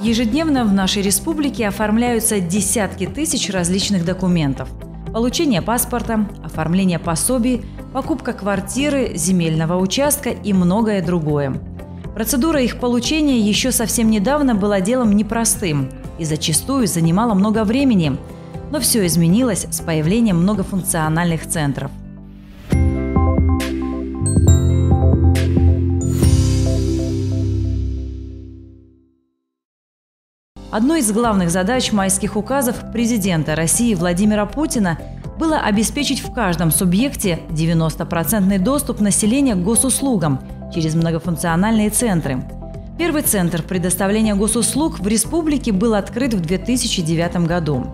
Ежедневно в нашей республике оформляются десятки тысяч различных документов. Получение паспорта, оформление пособий, покупка квартиры, земельного участка и многое другое. Процедура их получения еще совсем недавно была делом непростым и зачастую занимала много времени. Но все изменилось с появлением многофункциональных центров – Одной из главных задач майских указов президента России Владимира Путина было обеспечить в каждом субъекте 90% доступ населения к госуслугам через многофункциональные центры. Первый центр предоставления госуслуг в республике был открыт в 2009 году.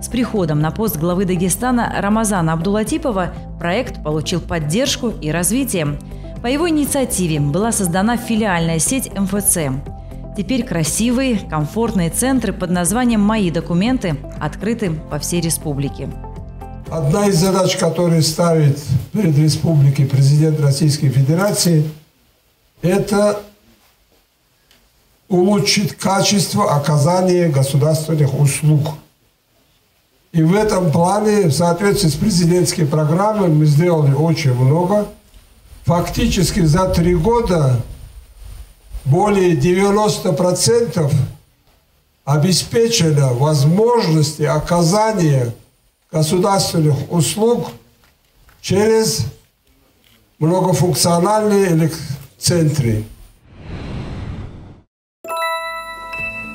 С приходом на пост главы Дагестана Рамазана Абдулатипова проект получил поддержку и развитие. По его инициативе была создана филиальная сеть МФЦ – Теперь красивые, комфортные центры под названием «Мои документы» открыты по всей республике. Одна из задач, которые ставит перед республикой президент Российской Федерации, это улучшить качество оказания государственных услуг. И в этом плане, в соответствии с президентской программой, мы сделали очень много. Фактически за три года более 90% обеспечено возможности оказания государственных услуг через многофункциональные центры.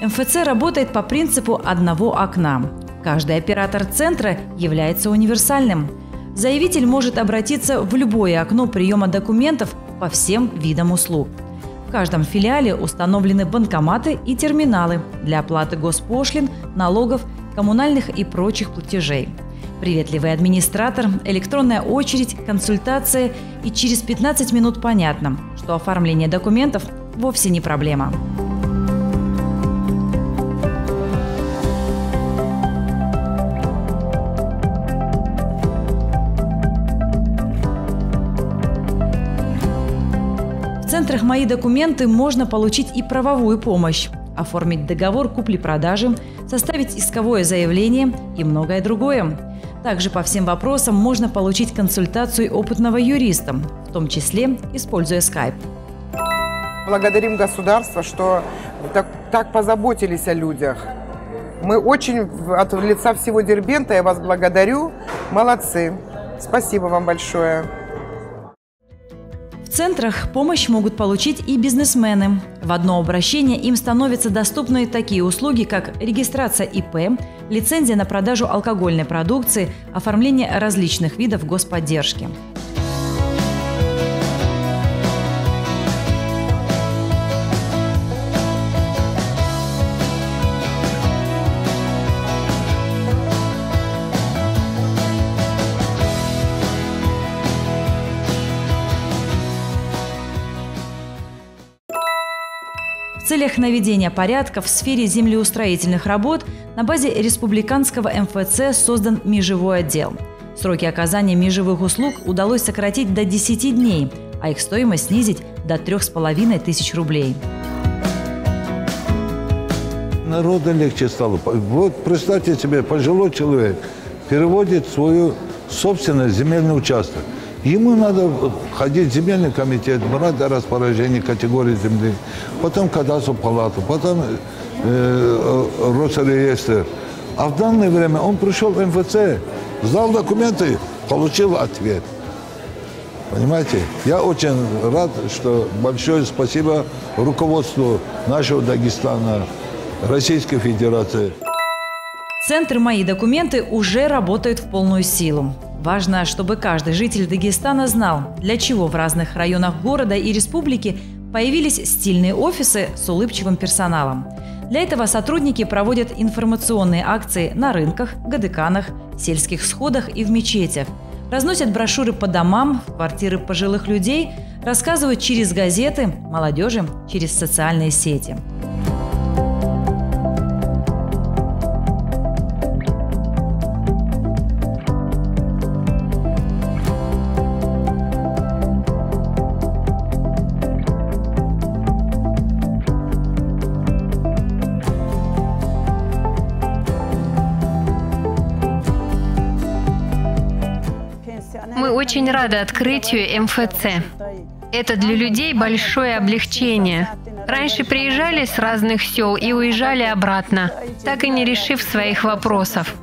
МФЦ работает по принципу одного окна. Каждый оператор центра является универсальным. Заявитель может обратиться в любое окно приема документов по всем видам услуг – каждом филиале установлены банкоматы и терминалы для оплаты госпошлин, налогов, коммунальных и прочих платежей. Приветливый администратор, электронная очередь, консультация и через 15 минут понятно, что оформление документов вовсе не проблема. Центрах «Мои документы» можно получить и правовую помощь, оформить договор купли-продажи, составить исковое заявление и многое другое. Также по всем вопросам можно получить консультацию опытного юриста, в том числе используя Skype. Благодарим государство, что так, так позаботились о людях. Мы очень от лица всего Дербента, я вас благодарю. Молодцы. Спасибо вам большое центрах помощь могут получить и бизнесмены. В одно обращение им становятся доступны такие услуги, как регистрация ИП, лицензия на продажу алкогольной продукции, оформление различных видов господдержки. Целях наведения порядка в сфере землеустроительных работ на базе республиканского МФЦ создан межевой отдел. Сроки оказания межевых услуг удалось сократить до 10 дней, а их стоимость снизить до 3,5 тысяч рублей. Народу легче стало. Вот представьте себе, пожилой человек переводит свою собственный земельный участок – Ему надо ходить в земельный комитет, брать распоряжение категории земли, потом кадастровую палату, потом э, э, Росреестр. А в данное время он пришел в МФЦ, сдал документы, получил ответ. Понимаете? Я очень рад, что большое спасибо руководству нашего Дагестана, Российской Федерации. Центр «Мои документы» уже работают в полную силу. Важно, чтобы каждый житель Дагестана знал, для чего в разных районах города и республики появились стильные офисы с улыбчивым персоналом. Для этого сотрудники проводят информационные акции на рынках, гадыканах, сельских сходах и в мечетях. Разносят брошюры по домам, в квартиры пожилых людей, рассказывают через газеты, молодежи через социальные сети. Очень рада открытию МФЦ. Это для людей большое облегчение. Раньше приезжали с разных сел и уезжали обратно, так и не решив своих вопросов.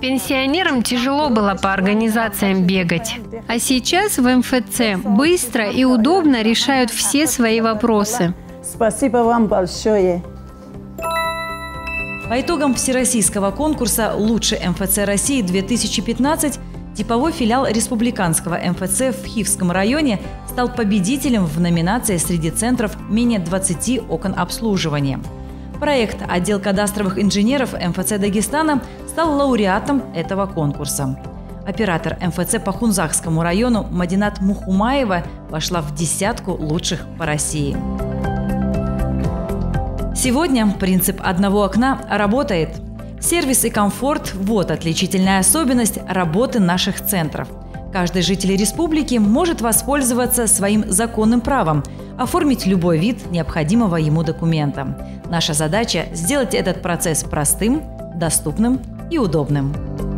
Пенсионерам тяжело было по организациям бегать. А сейчас в МФЦ быстро и удобно решают все свои вопросы. Спасибо вам большое. По итогам всероссийского конкурса «Лучший МФЦ России-2015» Типовой филиал республиканского МФЦ в Хивском районе стал победителем в номинации среди центров менее 20 окон обслуживания. Проект «Отдел кадастровых инженеров МФЦ Дагестана» стал лауреатом этого конкурса. Оператор МФЦ по Хунзахскому району Мадинат Мухумаева вошла в десятку лучших по России. Сегодня принцип одного окна работает – Сервис и комфорт – вот отличительная особенность работы наших центров. Каждый житель республики может воспользоваться своим законным правом – оформить любой вид необходимого ему документа. Наша задача – сделать этот процесс простым, доступным и удобным.